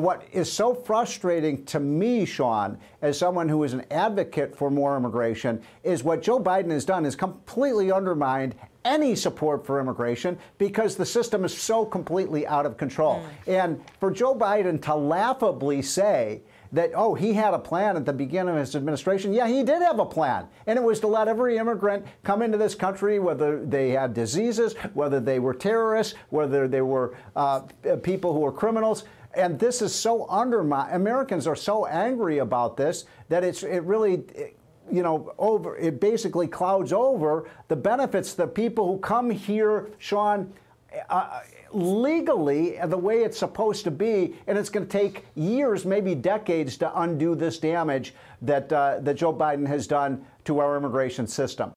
What is so frustrating to me, Sean, as someone who is an advocate for more immigration, is what Joe Biden has done is completely undermined any support for immigration because the system is so completely out of control. Mm. And for Joe Biden to laughably say, that, oh, he had a plan at the beginning of his administration. Yeah, he did have a plan. And it was to let every immigrant come into this country, whether they had diseases, whether they were terrorists, whether they were uh, people who were criminals. And this is so undermined. Americans are so angry about this that it's it really. You know, over it basically clouds over the benefits that people who come here, Sean, uh, legally the way it's supposed to be, and it's going to take years, maybe decades, to undo this damage that uh, that Joe Biden has done to our immigration system.